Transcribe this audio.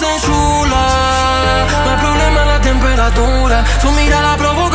se. No hay problema la temperatura, su mirada provoca